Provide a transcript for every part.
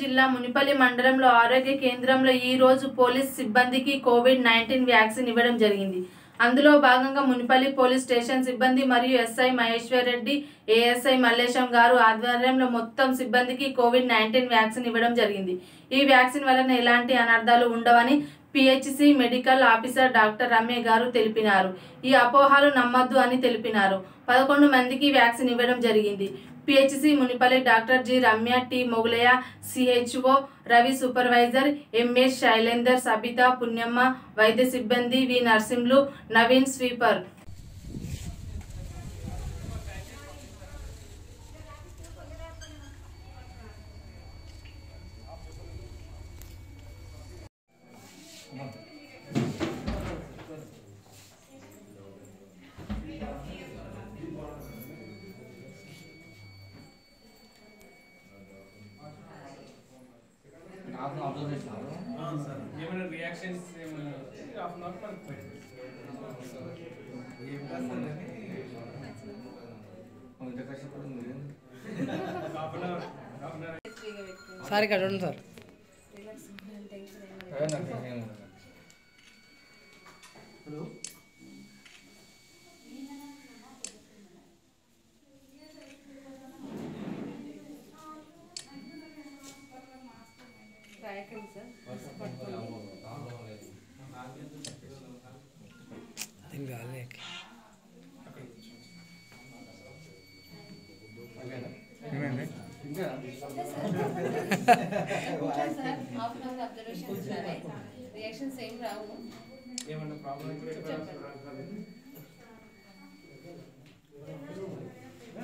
జిల్లా మునిపల్లి మండలంలో ఆరోగ్య కేంద్రంలో ఈ రోజు పోలీస్ సిబ్బందికి కోవిడ్ నైన్టీన్ వ్యాక్సిన్ ఇవ్వడం జరిగింది. అందులో భాగంగా మునిపల్లి పోలీస్ స్టేషన్ సిబ్బంది మరియు ఎస్ఐ మహేశ్వర్ రెడ్డి ఏఎస్ఐ మల్లేశం గారు ఆధ్వర్యంలో మొత్తం సిబ్బందికి కోవిడ్ నైన్టీన్ వ్యాక్సిన్ ఇవ్వడం జరిగింది. ఈ వ్యాక్సిన్ వలన ఎలాంటి అనర్థాలు ఉండవని PHC medical officer doctor Ramya గారు తెలిపినారు. ఈ అపోహాలు నమ్మద్దు అని తెలిపినారు. పదకొండు మందికి వ్యాక్సిన్ ఇవ్వడం జరిగింది. PHC Munipalli doctor G Ramya T Mogulaiah CHO Ravi supervisor MS Shailender Sabitha Punyamma వైద్య సిబ్బంది V Narsimhulu Naveen sweeper. ఏమైనా రియాక్షన్స్ ఏమైనా హాఫ్ అన్ అవర్ మనకు half an hour half an hour sir ఇక్కడ చూడండి సార్ ఇంకా రావు ఏమన్నా ప్రాబ్లం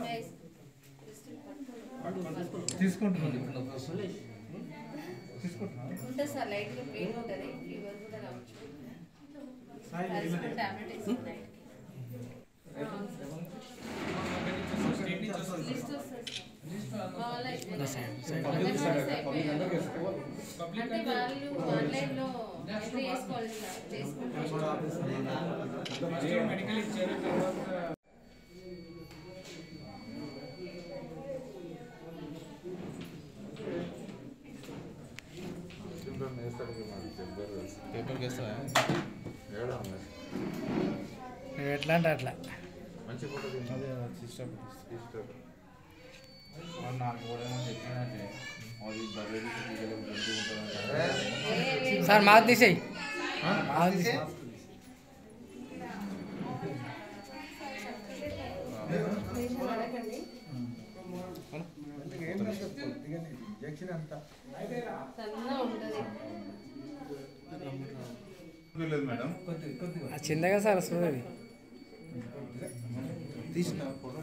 Next. ఉంటుంది సార్ లైట్గా పెయిన్ ఉంటుంది ఫీవర్ కూడా రావచ్చు అంటే వాళ్ళు ఆన్లైన్లో ఎంట్రీ చేసుకోవాలి సార్ చేసుకుంటారు మెడికల్ ఇచ్చారు తర్వాత పేపర్కి వేస్తావా ఎట్లా అంటే అట్లా. మంచి ఫోటో అదే సిస్టర్ సిస్టర్. సార్ మాకు తీసేయి. మాకు తీసే ఇంజక్షన్ అంతా. లేదు మేడం. చిన్నగా సార్ చూడండి తీసిన ఫోటో.